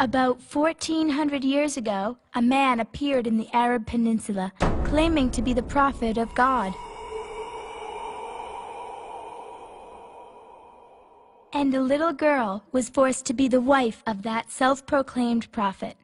About 1400 years ago, a man appeared in the Arab Peninsula, claiming to be the prophet of God. And a little girl was forced to be the wife of that self-proclaimed prophet.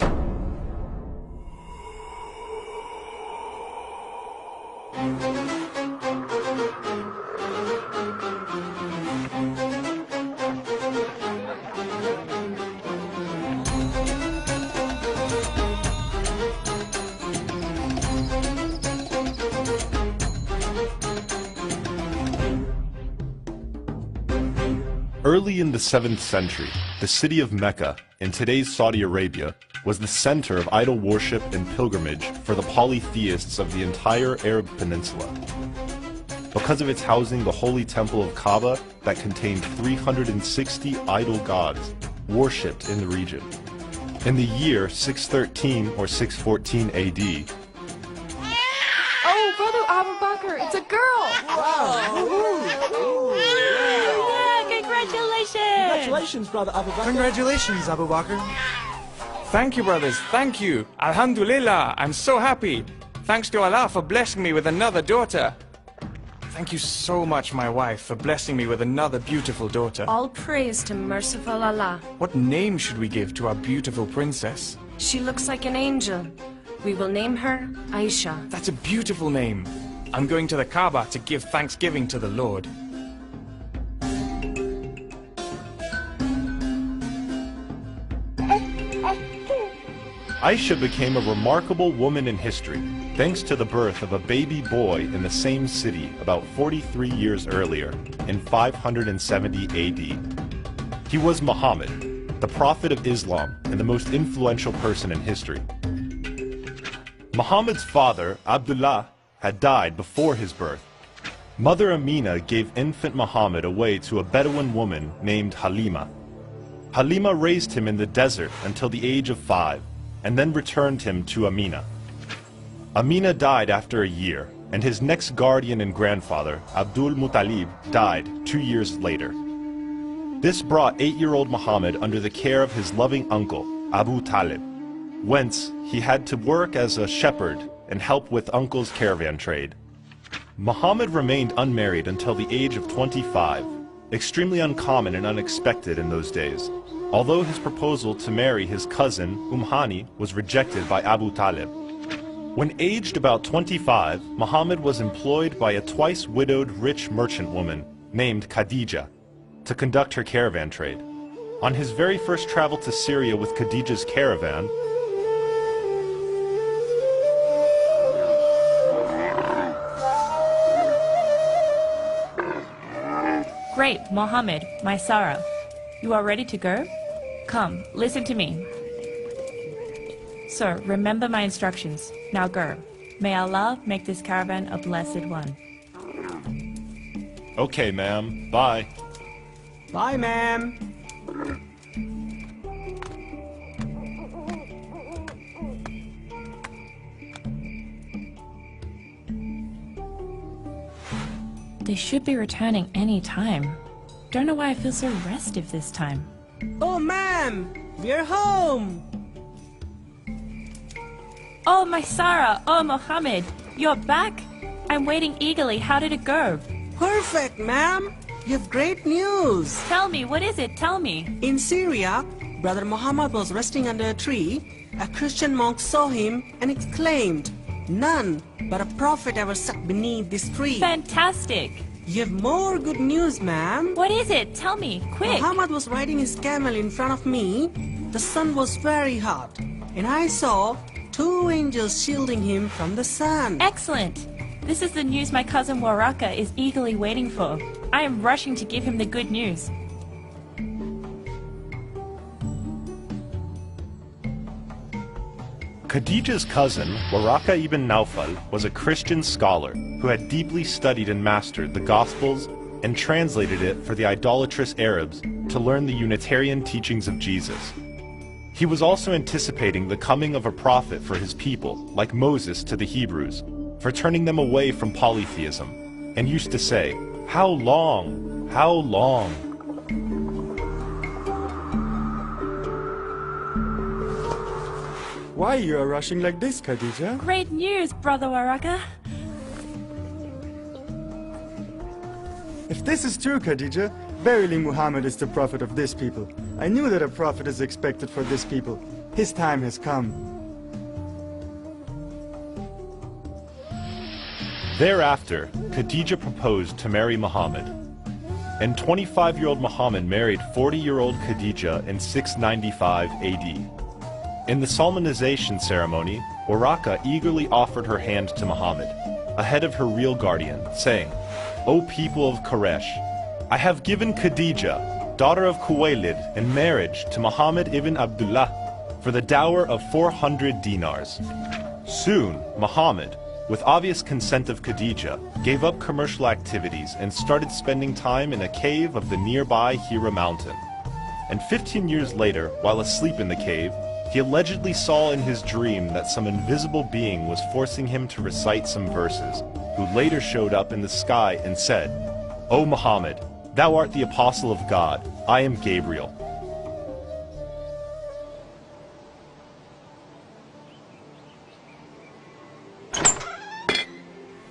Early in the 7th century, the city of Mecca, in today's Saudi Arabia, was the center of idol worship and pilgrimage for the polytheists of the entire Arab peninsula. Because of its housing the holy temple of Kaaba that contained 360 idol gods worshipped in the region. In the year 613 or 614 AD, Oh, Brother Abu Bakr, it's a girl! Yeah, congratulations! Congratulations, brother Abu Bakr. Congratulations, Abu Bakr. Thank you, brothers. Thank you. Alhamdulillah. I'm so happy. Thanks to Allah for blessing me with another daughter. Thank you so much, my wife, for blessing me with another beautiful daughter. All praise to merciful Allah. What name should we give to our beautiful princess? She looks like an angel. We will name her Aisha. That's a beautiful name. I'm going to the Kaaba to give thanksgiving to the Lord. Aisha became a remarkable woman in history thanks to the birth of a baby boy in the same city about 43 years earlier, in 570 AD. He was Muhammad, the prophet of Islam and the most influential person in history. Muhammad's father, Abdullah, had died before his birth. Mother Amina gave infant Muhammad away to a Bedouin woman named Halima. Halima raised him in the desert until the age of five, and then returned him to Amina. Amina died after a year, and his next guardian and grandfather, Abdul Muttalib, died two years later. This brought eight-year-old Muhammad under the care of his loving uncle, Abu Talib, whence he had to work as a shepherd and help with uncle's caravan trade. Muhammad remained unmarried until the age of 25, extremely uncommon and unexpected in those days, although his proposal to marry his cousin, Umhani, was rejected by Abu Talib. When aged about 25, Muhammad was employed by a twice widowed rich merchant woman named Khadija to conduct her caravan trade. On his very first travel to Syria with Khadija's caravan, Great, Mohammed, Maysarah. You are ready to go? Come, listen to me. Sir, remember my instructions. Now go. May Allah make this caravan a blessed one. okay, ma'am, bye. Bye, ma'am. They should be returning any time. Don't know why I feel so restive this time. Oh, ma'am, we're home. Oh, Maysarah! Oh, Mohammed! You're back? I'm waiting eagerly. How did it go? Perfect, ma'am. You have great news. Tell me, what is it? Tell me. In Syria, Brother Muhammad was resting under a tree. A Christian monk saw him and exclaimed, None but a prophet ever sat beneath this tree. Fantastic! You have more good news, ma'am. What is it? Tell me, quick! Muhammad was riding his camel in front of me. The sun was very hot, and I saw two angels shielding him from the sun. Excellent! This is the news my cousin Waraka is eagerly waiting for. I am rushing to give him the good news. Khadija's cousin, Waraka ibn Nawfal, was a Christian scholar who had deeply studied and mastered the Gospels and translated it for the idolatrous Arabs to learn the Unitarian teachings of Jesus. He was also anticipating the coming of a prophet for his people, like Moses to the Hebrews, for turning them away from polytheism, and used to say, How long? How long? Why you are rushing like this, Khadija? Great news, Brother Waraka. If this is true, Khadija, verily Muhammad is the prophet of this people. I knew that a prophet is expected for this people. His time has come. Thereafter, Khadija proposed to marry Muhammad. And 25-year-old Muhammad married 40-year-old Khadija in 695 AD. In the solemnization ceremony, Waraka eagerly offered her hand to Muhammad, ahead of her real guardian, saying, O people of Quraysh, I have given Khadija, daughter of Khuwaylid, in marriage to Muhammad ibn Abdullah for the dower of 400 dinars. Soon, Muhammad, with obvious consent of Khadija, gave up commercial activities and started spending time in a cave of the nearby Hira mountain. And 15 years later, while asleep in the cave, he allegedly saw in his dream that some invisible being was forcing him to recite some verses, who later showed up in the sky and said, O Muhammad, thou art the apostle of God, I am Gabriel.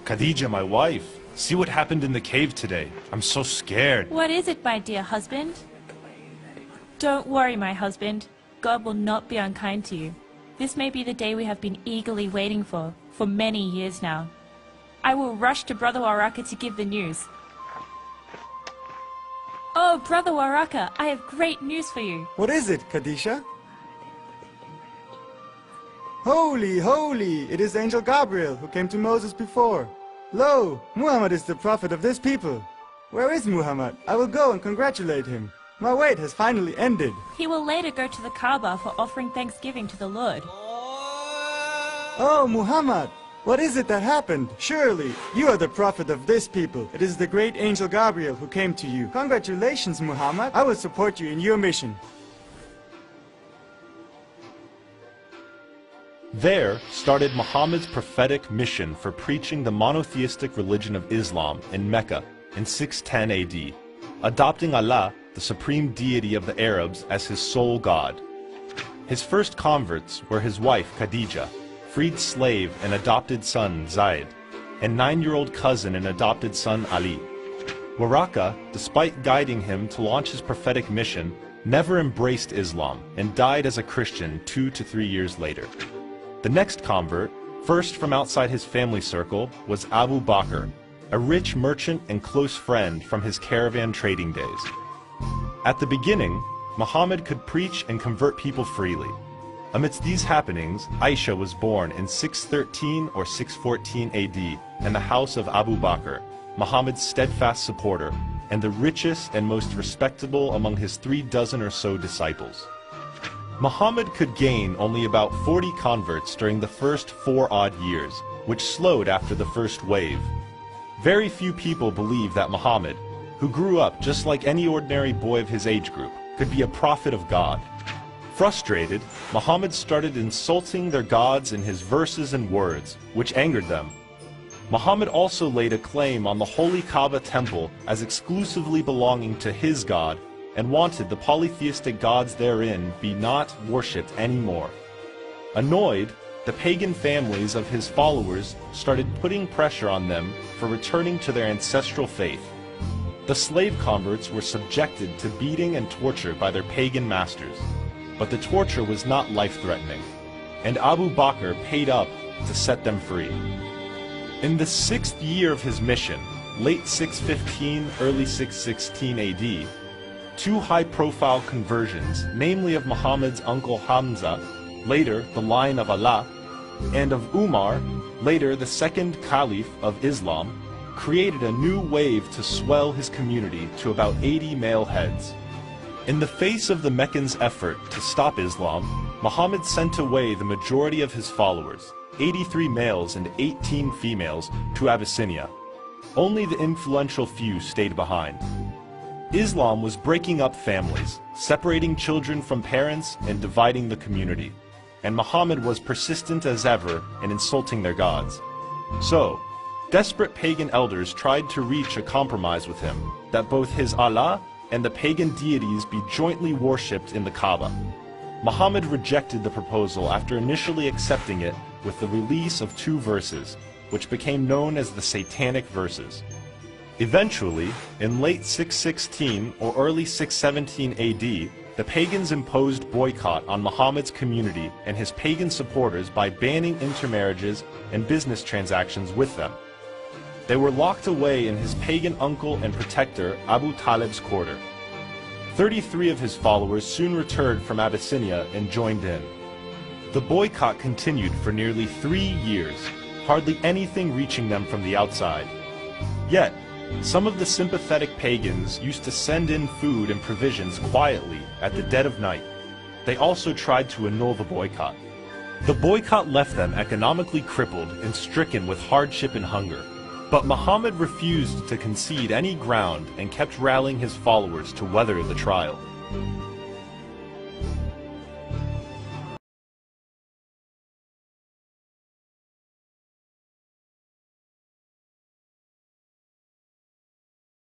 Khadija, my wife, see what happened in the cave today. I'm so scared. What is it, my dear husband? Don't worry, my husband. God will not be unkind to you. This may be the day we have been eagerly waiting for, for many years now. I will rush to Brother Waraka to give the news. Oh, Brother Waraka, I have great news for you. What is it, Khadija? Holy, holy! It is Angel Gabriel who came to Moses before. Lo, Muhammad is the prophet of this people. Where is Muhammad? I will go and congratulate him. My wait has finally ended. He will later go to the Kaaba for offering thanksgiving to the Lord. Oh, Muhammad! What is it that happened? Surely, you are the prophet of this people. It is the great angel Gabriel who came to you. Congratulations, Muhammad. I will support you in your mission. There started Muhammad's prophetic mission for preaching the monotheistic religion of Islam in Mecca in 610 AD, adopting Allah, the supreme deity of the Arabs, as his sole god. His first converts were his wife Khadija, freed slave and adopted son Zaid, and nine-year-old cousin and adopted son Ali. Waraka, despite guiding him to launch his prophetic mission, never embraced Islam and died as a Christian two to three years later. The next convert, first from outside his family circle, was Abu Bakr, a rich merchant and close friend from his caravan trading days. At the beginning, Muhammad could preach and convert people freely. Amidst these happenings, Aisha was born in 613 or 614 AD in the house of Abu Bakr, Muhammad's steadfast supporter, and the richest and most respectable among his three dozen or so disciples. Muhammad could gain only about 40 converts during the first four odd years, which slowed after the first wave. Very few people believe that Muhammad, who grew up just like any ordinary boy of his age group, could be a prophet of God. Frustrated, Muhammad started insulting their gods in his verses and words, which angered them. Muhammad also laid a claim on the Holy Kaaba temple as exclusively belonging to his God and wanted the polytheistic gods therein be not worshipped anymore. Annoyed, the pagan families of his followers started putting pressure on them for returning to their ancestral faith. The slave converts were subjected to beating and torture by their pagan masters, but the torture was not life-threatening, and Abu Bakr paid up to set them free. In the sixth year of his mission, late 615, early 616 AD, two high-profile conversions, namely of Muhammad's uncle Hamza, later the lion of Allah, and of Umar, later the second caliph of Islam, created a new wave to swell his community to about 80 male heads. In the face of the Meccans' effort to stop Islam, Muhammad sent away the majority of his followers, 83 males and 18 females, to Abyssinia. Only the influential few stayed behind. Islam was breaking up families, separating children from parents, and dividing the community. And Muhammad was persistent as ever in insulting their gods. So, desperate pagan elders tried to reach a compromise with him, that both his Allah and the pagan deities be jointly worshipped in the Kaaba. Muhammad rejected the proposal after initially accepting it with the release of two verses, which became known as the Satanic Verses. Eventually, in late 616 or early 617 AD, the pagans imposed boycott on Muhammad's community and his pagan supporters by banning intermarriages and business transactions with them. They were locked away in his pagan uncle and protector Abu Talib's quarter. 33 of his followers soon returned from Abyssinia and joined in. The boycott continued for nearly three years, hardly anything reaching them from the outside. Yet, some of the sympathetic pagans used to send in food and provisions quietly at the dead of night. They also tried to annul the boycott. The boycott left them economically crippled and stricken with hardship and hunger. But Muhammad refused to concede any ground and kept rallying his followers to weather the trial.